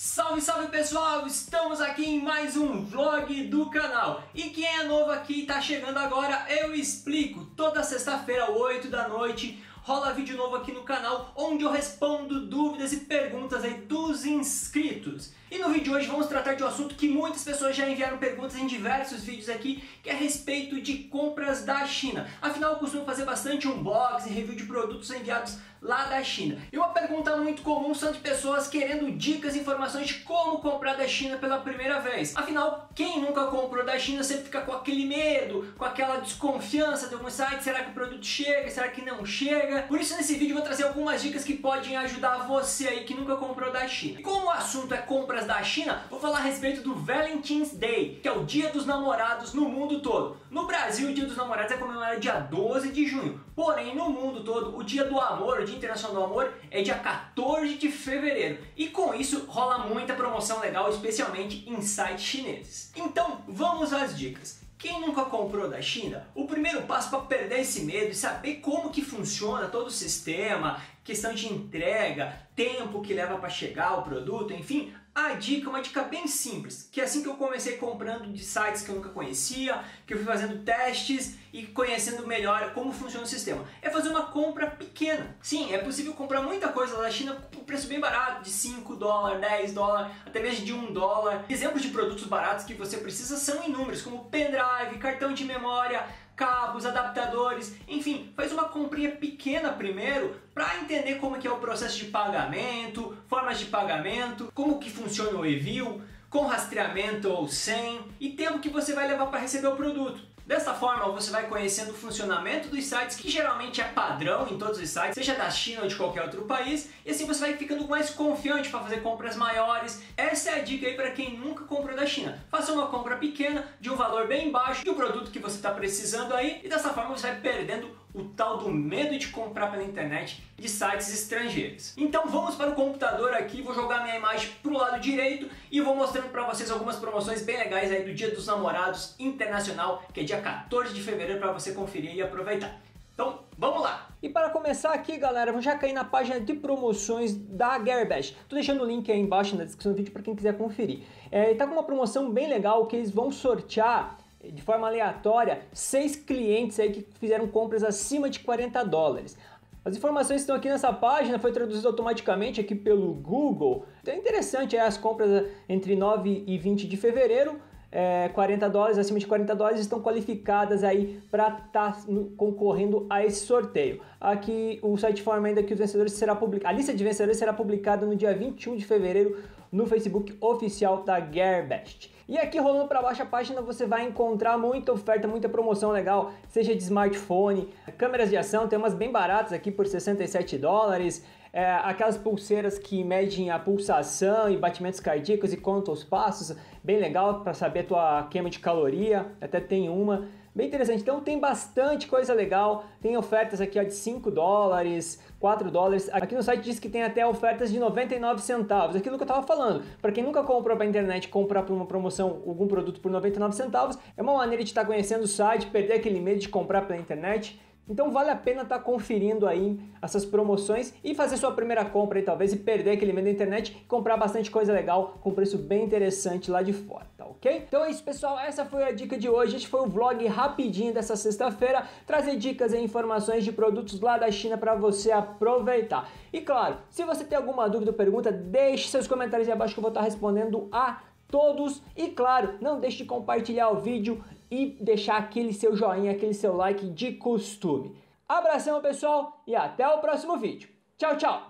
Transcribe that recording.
Salve, salve pessoal! Estamos aqui em mais um vlog do canal. E quem é novo aqui e tá chegando agora, eu explico. Toda sexta-feira, 8 da noite, rola vídeo novo aqui no canal onde eu respondo dúvidas e perguntas aí dos inscritos. E no vídeo de hoje vamos tratar de um assunto que muitas pessoas já enviaram perguntas em diversos vídeos aqui, que é a respeito de compras da China. Afinal, eu costumo fazer bastante unboxing, review de produtos enviados lá da China. E uma pergunta muito comum são de pessoas querendo dicas e informações de como comprar da China pela primeira vez. Afinal, quem nunca comprou da China sempre fica com aquele medo, com aquela desconfiança de algum site, será que o produto chega, será que não chega? Por isso nesse vídeo eu vou trazer algumas dicas que podem ajudar você aí que nunca comprou da China. E como o assunto é compras da China, vou falar a respeito do Valentine's Day, que é o Dia dos Namorados no mundo todo. No Brasil, o Dia dos Namorados é comemorado dia 12 de junho, porém no mundo todo, o Dia do Amor, o Dia Internacional do Amor, é dia 14 de fevereiro. E com isso rola muita promoção legal, especialmente em sites chineses. Então, vamos às dicas. Quem nunca comprou da China, o primeiro passo para perder esse medo e saber como que funciona todo o sistema, questão de entrega, tempo que leva para chegar o produto, enfim, a dica é uma dica bem simples, que é assim que eu comecei comprando de sites que eu nunca conhecia, que eu fui fazendo testes e conhecendo melhor como funciona o sistema, é fazer uma compra pequena. Sim, é possível comprar muita coisa da China por preço bem barato, de 5 dólares, 10 dólares, até mesmo de 1 dólar. Exemplos de produtos baratos que você precisa são inúmeros, como pendrive, cartão de memória, cabos, adaptadores, enfim, faz uma comprinha pequena primeiro para entender como que é o processo de pagamento, formas de pagamento, como que funciona o envio, com rastreamento ou sem e tempo que você vai levar para receber o produto. Dessa forma, você vai conhecendo o funcionamento dos sites, que geralmente é padrão em todos os sites, seja da China ou de qualquer outro país, e assim você vai ficando mais confiante para fazer compras maiores. Essa é a dica aí para quem nunca comprou da China. Faça uma compra pequena, de um valor bem baixo, do produto que você está precisando aí, e dessa forma você vai perdendo o tal do medo de comprar pela internet de sites estrangeiros. Então vamos para o computador aqui, vou jogar minha imagem para o lado direito e vou mostrando para vocês algumas promoções bem legais aí do Dia dos Namorados Internacional, que é dia 14 de fevereiro para você conferir e aproveitar. Então, vamos lá! E para começar aqui, galera, vou já cair na página de promoções da Gearbest. Tô deixando o link aí embaixo na descrição do vídeo para quem quiser conferir. É, tá com uma promoção bem legal que eles vão sortear de forma aleatória seis clientes aí que fizeram compras acima de 40 dólares. As informações estão aqui nessa página, foi traduzido automaticamente aqui pelo Google. Então é interessante é, as compras entre 9 e 20 de fevereiro é, 40 dólares, acima de 40 dólares, estão qualificadas aí para estar tá concorrendo a esse sorteio. Aqui o site informa ainda que os vencedores será publicado, a lista de vencedores será publicada no dia 21 de fevereiro no Facebook oficial da Gearbest. E aqui rolando para baixo a página você vai encontrar muita oferta, muita promoção legal, seja de smartphone, câmeras de ação, tem umas bem baratas aqui por 67 dólares, é, aquelas pulseiras que medem a pulsação e batimentos cardíacos e contam os passos, bem legal para saber a tua queima de caloria, até tem uma. Bem interessante, então tem bastante coisa legal, tem ofertas aqui ó, de 5 dólares, 4 dólares. Aqui no site diz que tem até ofertas de 99 centavos, aquilo que eu estava falando. Para quem nunca comprou pela internet, comprar por uma promoção algum produto por 99 centavos, é uma maneira de estar tá conhecendo o site, perder aquele medo de comprar pela internet então vale a pena estar tá conferindo aí essas promoções e fazer sua primeira compra aí talvez e perder aquele medo da internet e comprar bastante coisa legal com preço bem interessante lá de fora, tá ok? Então é isso pessoal, essa foi a dica de hoje, este foi o vlog rapidinho dessa sexta-feira, trazer dicas e informações de produtos lá da China para você aproveitar. E claro, se você tem alguma dúvida ou pergunta, deixe seus comentários aí abaixo que eu vou estar respondendo a todos. E claro, não deixe de compartilhar o vídeo e deixar aquele seu joinha, aquele seu like de costume. Abração pessoal e até o próximo vídeo. Tchau, tchau!